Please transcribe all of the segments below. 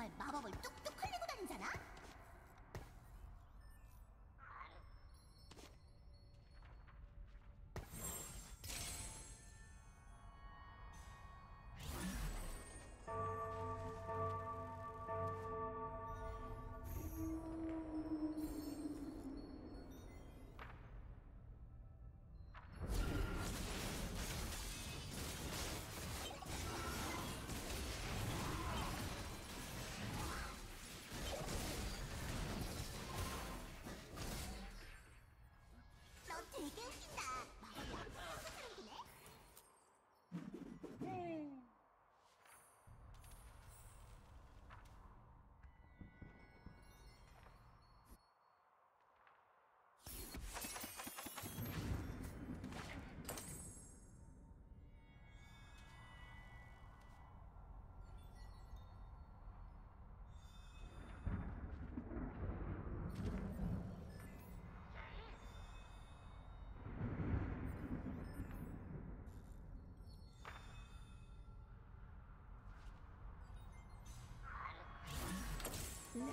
정말 마법을 뚝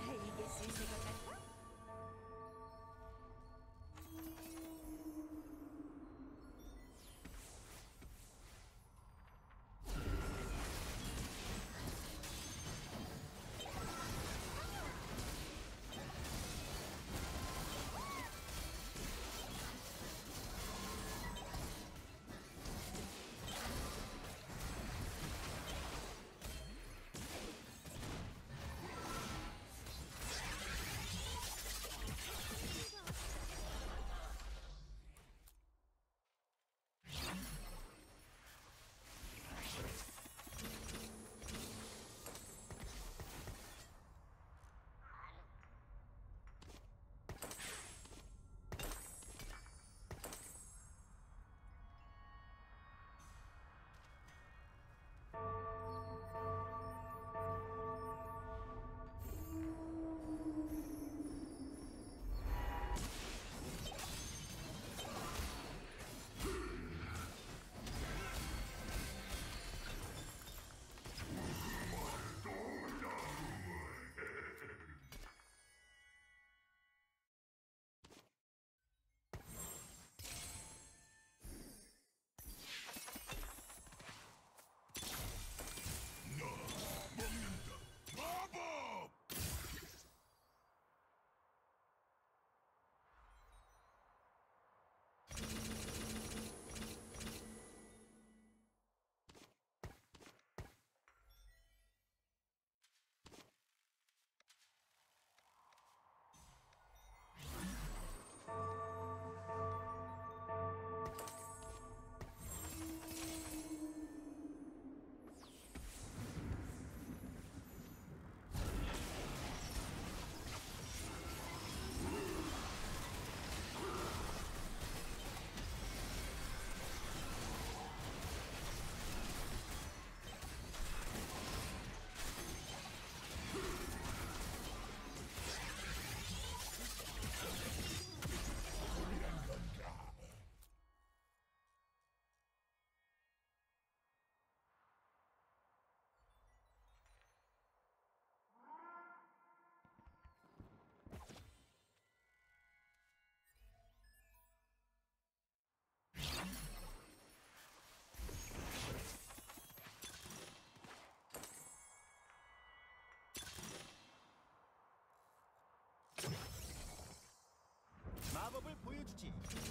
ないですし Edge team.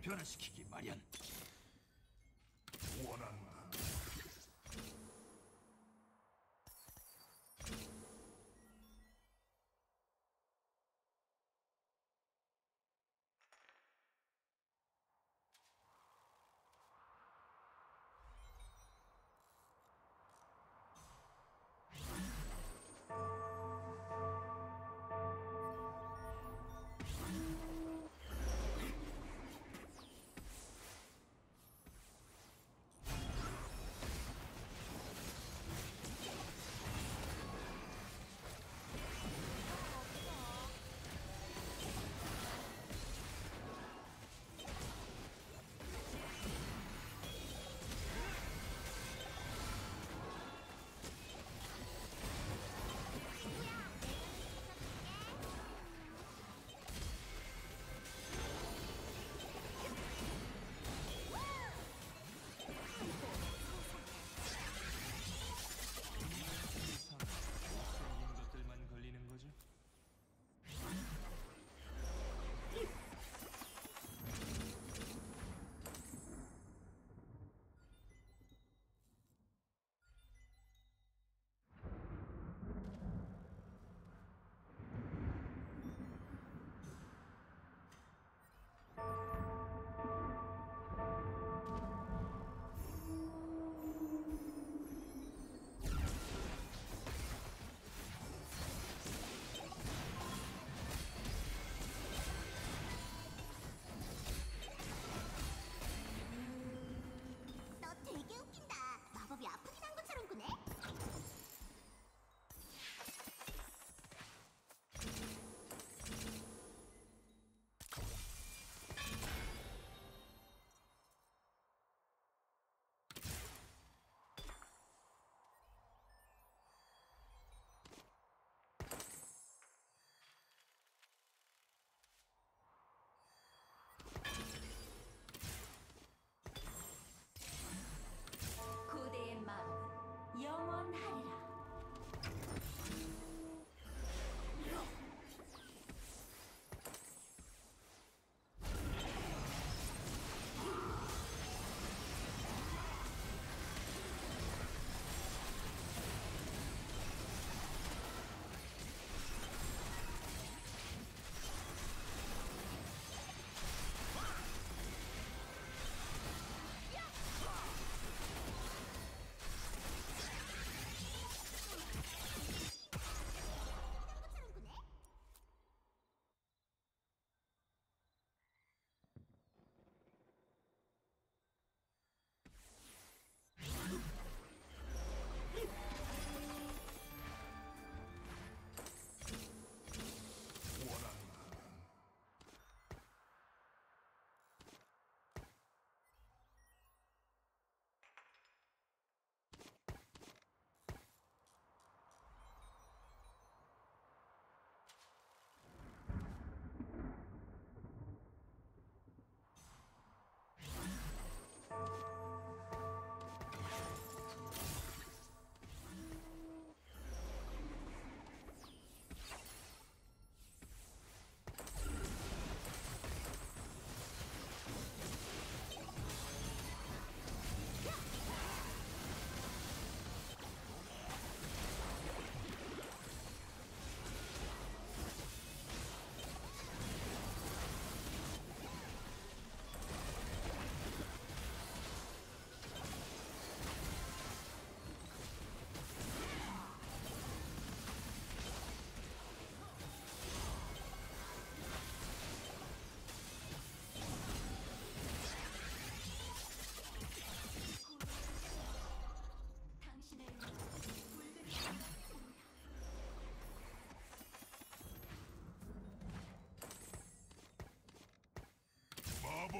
변화시키기 마련.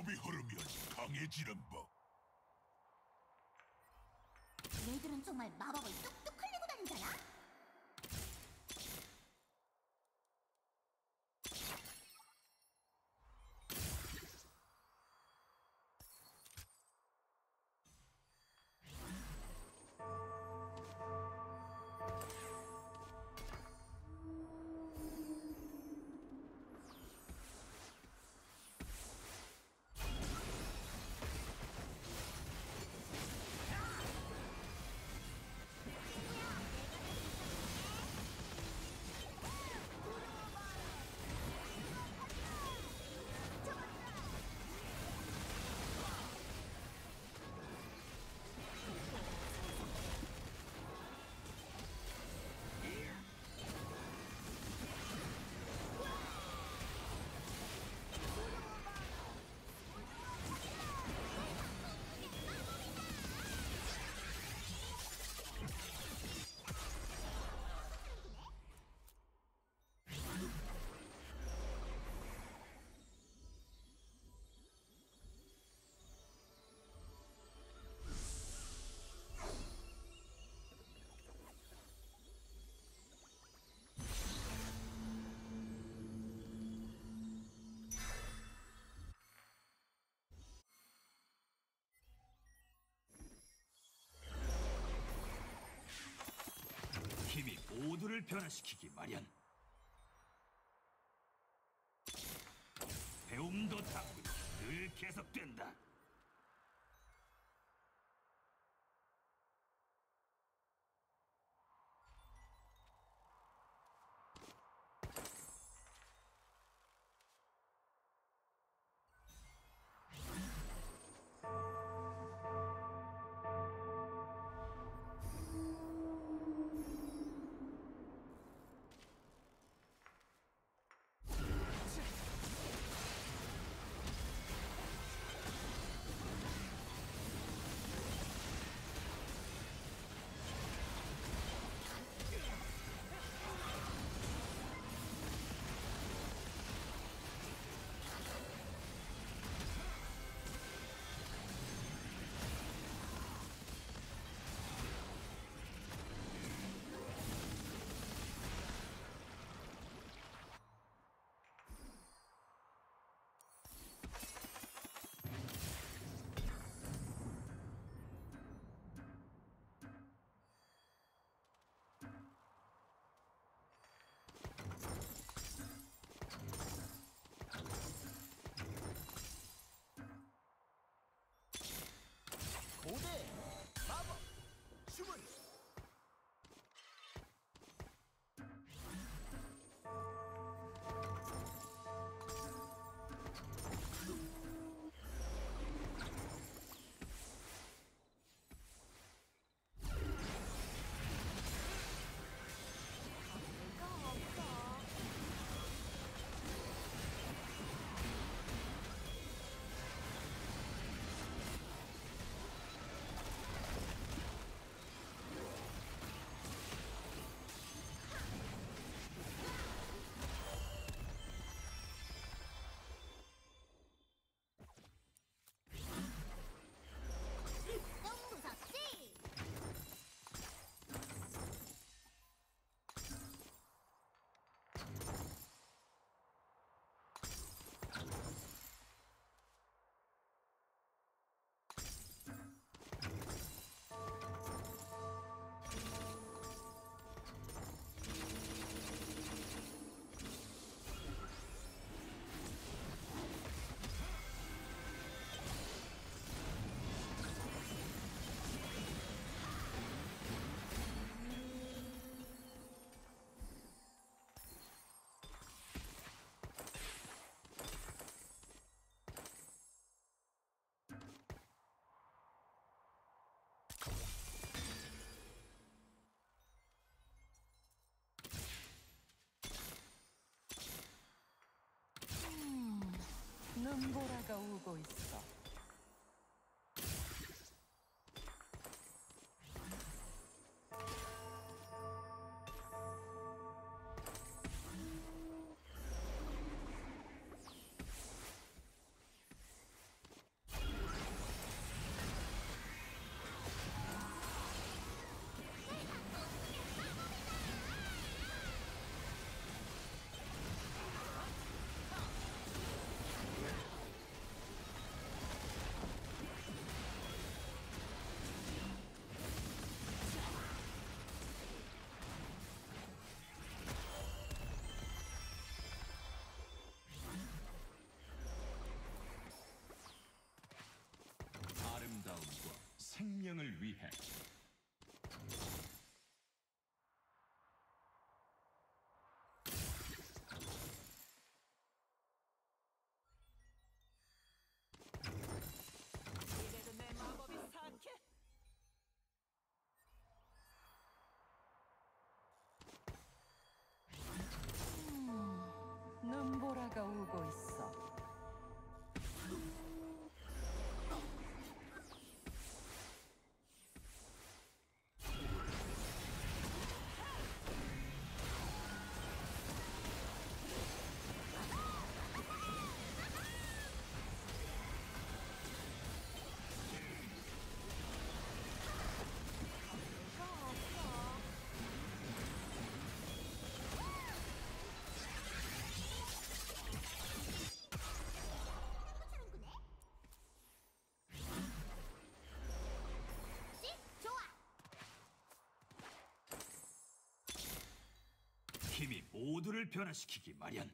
법이 흐르면 강해지는 법. 얘들은 정말 마법을 뚝뚝 흘리고 다니잖아. 모두를 변화시키기 마련. 배움도 탐구도 늘 계속된다. 눈보라가 오고 있어. 마법이 사악해? 음, 눈보라가 오고 있어. 힘이 모두를 변화시키기 마련.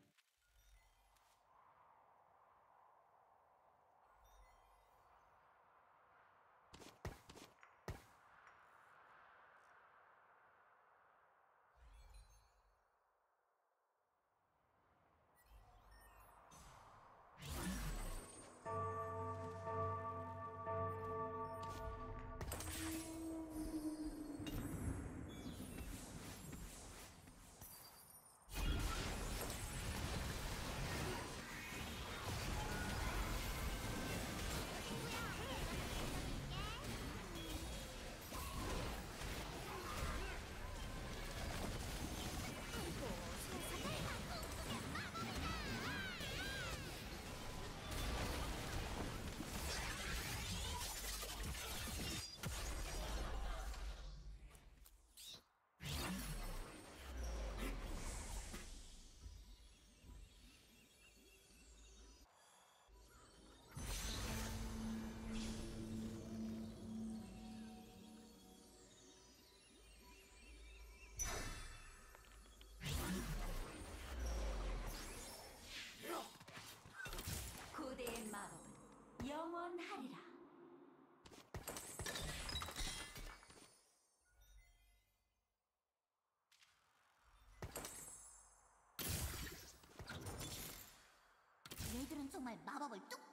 정말 마법을 뚝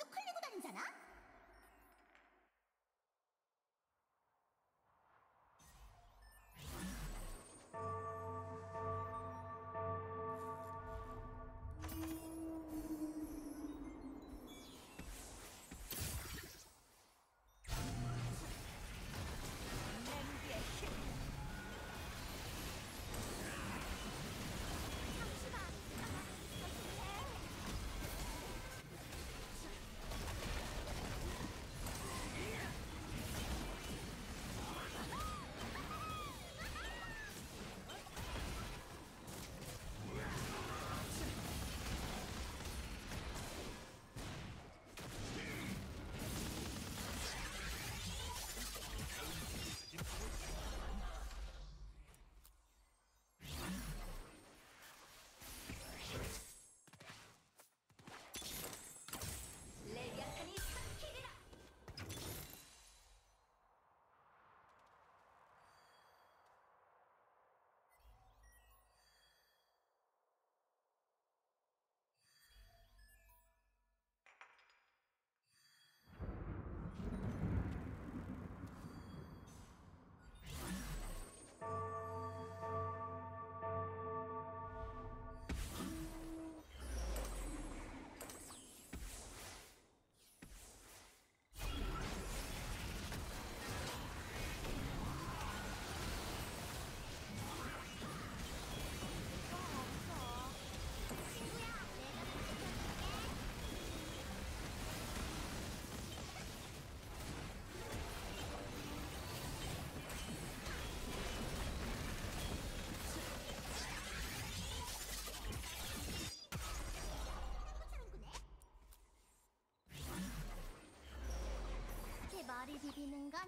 말이 비비는 건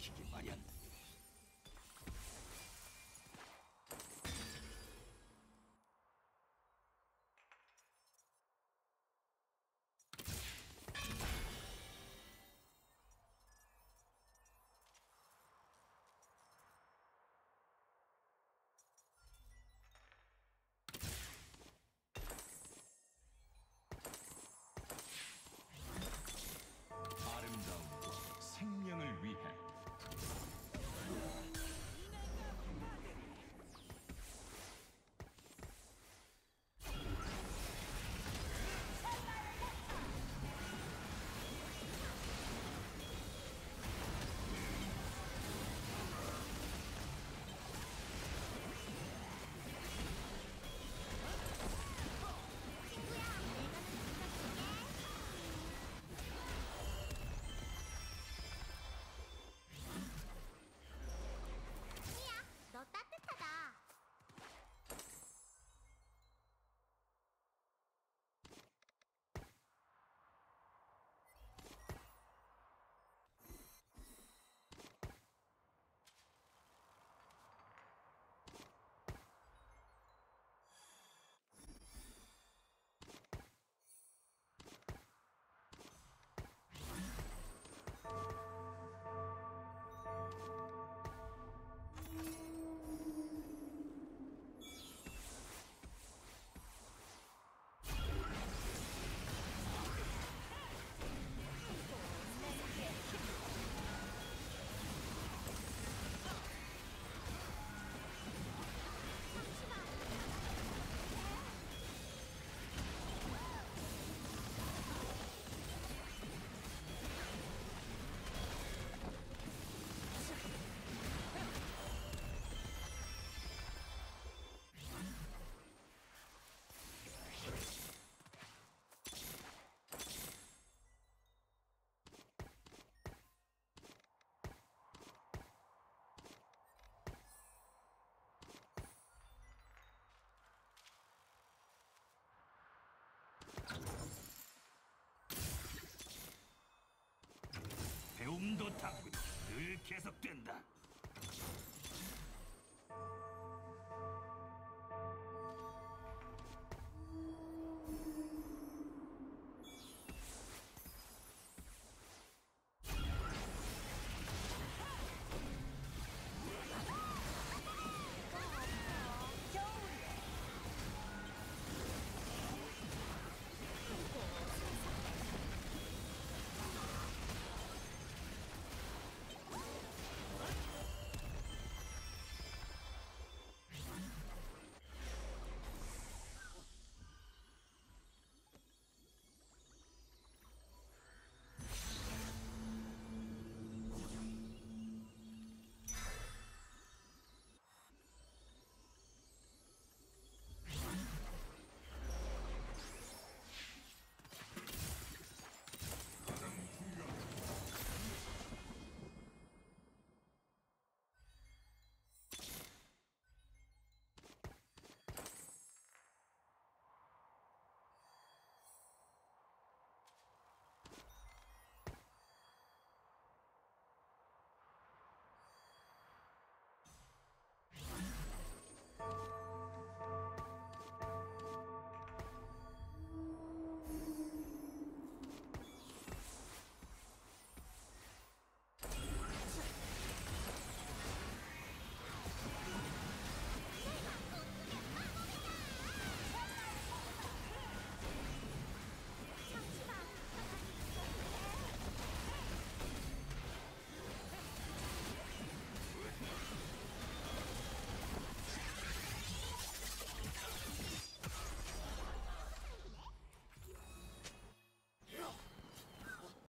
sikik. 계속된다.